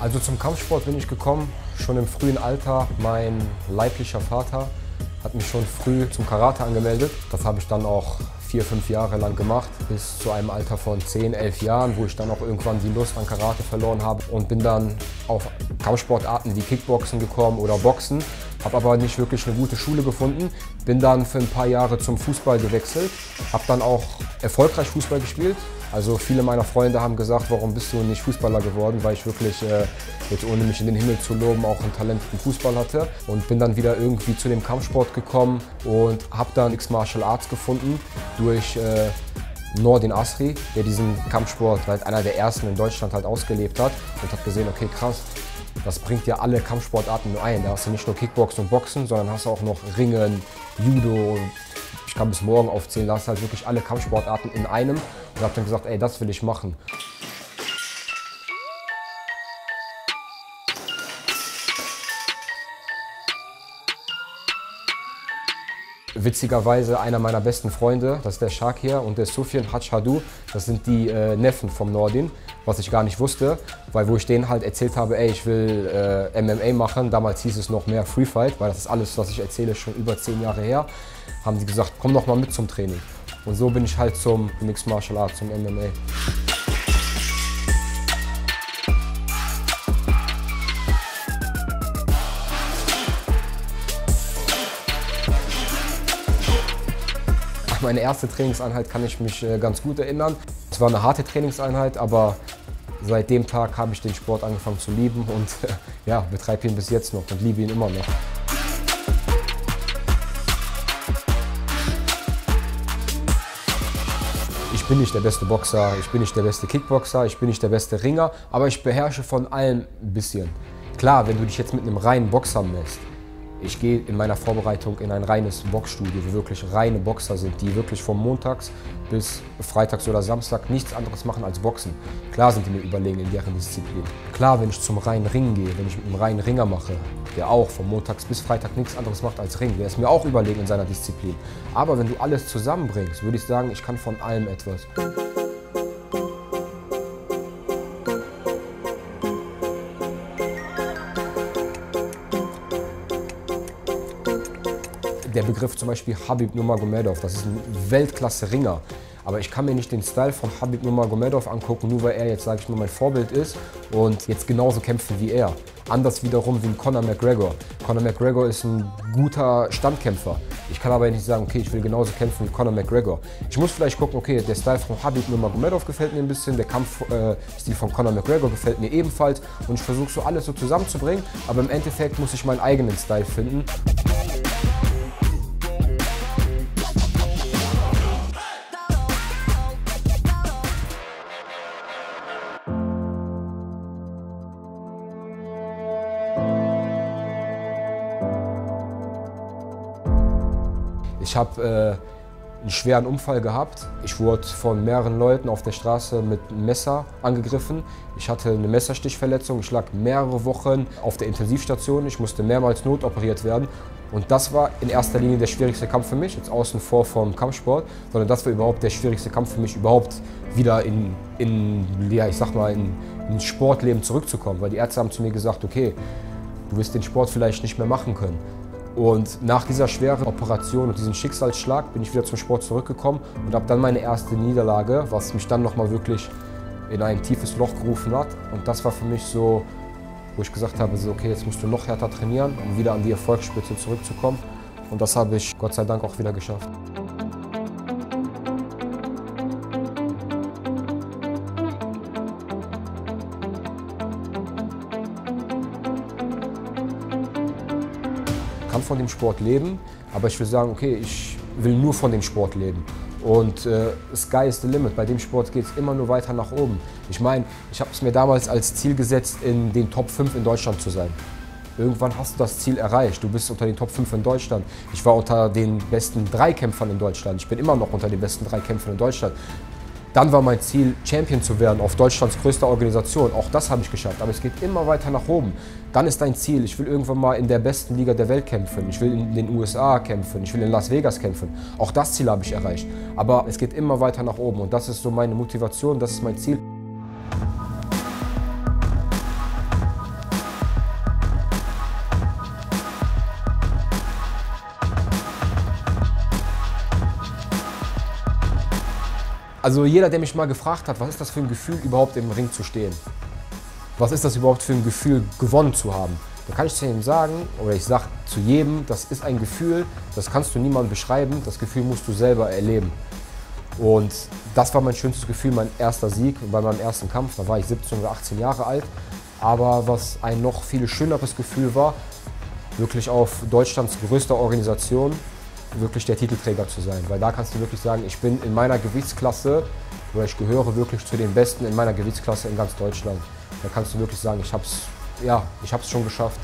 Also zum Kampfsport bin ich gekommen, schon im frühen Alter. Mein leiblicher Vater hat mich schon früh zum Karate angemeldet. Das habe ich dann auch vier, fünf Jahre lang gemacht, bis zu einem Alter von 10, 11 Jahren, wo ich dann auch irgendwann die Lust an Karate verloren habe und bin dann auf Kampfsportarten wie Kickboxen gekommen oder Boxen, habe aber nicht wirklich eine gute Schule gefunden, bin dann für ein paar Jahre zum Fußball gewechselt, habe dann auch erfolgreich Fußball gespielt, also viele meiner Freunde haben gesagt, warum bist du nicht Fußballer geworden, weil ich wirklich, äh, jetzt ohne mich in den Himmel zu loben, auch ein Talent im Fußball hatte. Und bin dann wieder irgendwie zu dem Kampfsport gekommen und habe dann X-Martial Arts gefunden durch äh, Nordin Asri, der diesen Kampfsport als einer der ersten in Deutschland halt ausgelebt hat. Und hat gesehen, okay krass, das bringt ja alle Kampfsportarten nur ein. Da hast du nicht nur Kickboxen und Boxen, sondern hast auch noch Ringen, Judo, ich kann bis morgen aufzählen, da hast halt wirklich alle Kampfsportarten in einem und habe dann gesagt, ey, das will ich machen. Witzigerweise einer meiner besten Freunde, das ist der Shakir und der Sufyan Hachadu, das sind die äh, Neffen vom Nordin, was ich gar nicht wusste, weil wo ich denen halt erzählt habe, ey, ich will äh, MMA machen, damals hieß es noch mehr Free Fight, weil das ist alles, was ich erzähle, schon über zehn Jahre her, haben die gesagt, komm doch mal mit zum Training. Und so bin ich halt zum Mixed Martial Arts, zum MMA. Meine erste Trainingseinheit kann ich mich äh, ganz gut erinnern. Es war eine harte Trainingseinheit, aber seit dem Tag habe ich den Sport angefangen zu lieben und ja, betreibe ihn bis jetzt noch und liebe ihn immer noch. Ich bin nicht der beste Boxer, ich bin nicht der beste Kickboxer, ich bin nicht der beste Ringer, aber ich beherrsche von allem ein bisschen. Klar, wenn du dich jetzt mit einem reinen Boxer messt, ich gehe in meiner Vorbereitung in ein reines Boxstudio, wo wirklich reine Boxer sind, die wirklich von montags bis freitags oder Samstag nichts anderes machen als Boxen. Klar sind die mir überlegen in deren Disziplin. Klar, wenn ich zum reinen Ring gehe, wenn ich mit einem reinen Ringer mache, der auch von montags bis freitag nichts anderes macht als Ring, der ist mir auch überlegen in seiner Disziplin. Aber wenn du alles zusammenbringst, würde ich sagen, ich kann von allem etwas. Der Begriff zum Beispiel Habib Nurmagomedov, das ist ein Weltklasse-Ringer. Aber ich kann mir nicht den Style von Habib Nurmagomedov angucken, nur weil er jetzt, sage ich mal, mein Vorbild ist und jetzt genauso kämpfen wie er. Anders wiederum wie Conor McGregor. Conor McGregor ist ein guter Standkämpfer. Ich kann aber nicht sagen, okay, ich will genauso kämpfen wie Conor McGregor. Ich muss vielleicht gucken, okay, der Style von Habib Nurmagomedov gefällt mir ein bisschen, der Kampfstil äh, von Conor McGregor gefällt mir ebenfalls und ich versuche so alles so zusammenzubringen, aber im Endeffekt muss ich meinen eigenen Style finden. Ich habe äh, einen schweren Unfall gehabt. Ich wurde von mehreren Leuten auf der Straße mit einem Messer angegriffen. Ich hatte eine Messerstichverletzung. Ich lag mehrere Wochen auf der Intensivstation. Ich musste mehrmals notoperiert werden. Und das war in erster Linie der schwierigste Kampf für mich, jetzt außen vor vom Kampfsport, sondern das war überhaupt der schwierigste Kampf für mich, überhaupt wieder in, in ja, ich sag mal, in, ins Sportleben zurückzukommen. Weil die Ärzte haben zu mir gesagt, okay, du wirst den Sport vielleicht nicht mehr machen können. Und nach dieser schweren Operation und diesem Schicksalsschlag bin ich wieder zum Sport zurückgekommen und habe dann meine erste Niederlage, was mich dann nochmal wirklich in ein tiefes Loch gerufen hat. Und das war für mich so, wo ich gesagt habe, so, okay, jetzt musst du noch härter trainieren, um wieder an die Erfolgsspitze zurückzukommen. Und das habe ich Gott sei Dank auch wieder geschafft. Kann von dem Sport leben, aber ich will sagen, okay, ich will nur von dem Sport leben. Und äh, Sky is the limit. Bei dem Sport geht es immer nur weiter nach oben. Ich meine, ich habe es mir damals als Ziel gesetzt, in den Top 5 in Deutschland zu sein. Irgendwann hast du das Ziel erreicht. Du bist unter den Top 5 in Deutschland. Ich war unter den besten drei Kämpfern in Deutschland. Ich bin immer noch unter den besten drei Kämpfern in Deutschland. Dann war mein Ziel, Champion zu werden auf Deutschlands größter Organisation. Auch das habe ich geschafft, aber es geht immer weiter nach oben. Dann ist dein Ziel, ich will irgendwann mal in der besten Liga der Welt kämpfen. Ich will in den USA kämpfen. Ich will in Las Vegas kämpfen. Auch das Ziel habe ich erreicht. Aber es geht immer weiter nach oben und das ist so meine Motivation, das ist mein Ziel. Also jeder, der mich mal gefragt hat, was ist das für ein Gefühl, überhaupt im Ring zu stehen? Was ist das überhaupt für ein Gefühl, gewonnen zu haben? Da kann ich zu ihm sagen, oder ich sage zu jedem, das ist ein Gefühl, das kannst du niemandem beschreiben, das Gefühl musst du selber erleben. Und das war mein schönstes Gefühl, mein erster Sieg bei meinem ersten Kampf. Da war ich 17 oder 18 Jahre alt. Aber was ein noch viel schöneres Gefühl war, wirklich auf Deutschlands größter Organisation wirklich der Titelträger zu sein. Weil da kannst du wirklich sagen, ich bin in meiner Gewichtsklasse oder ich gehöre wirklich zu den Besten in meiner Gewichtsklasse in ganz Deutschland. Da kannst du wirklich sagen, ich habe es ja, schon geschafft.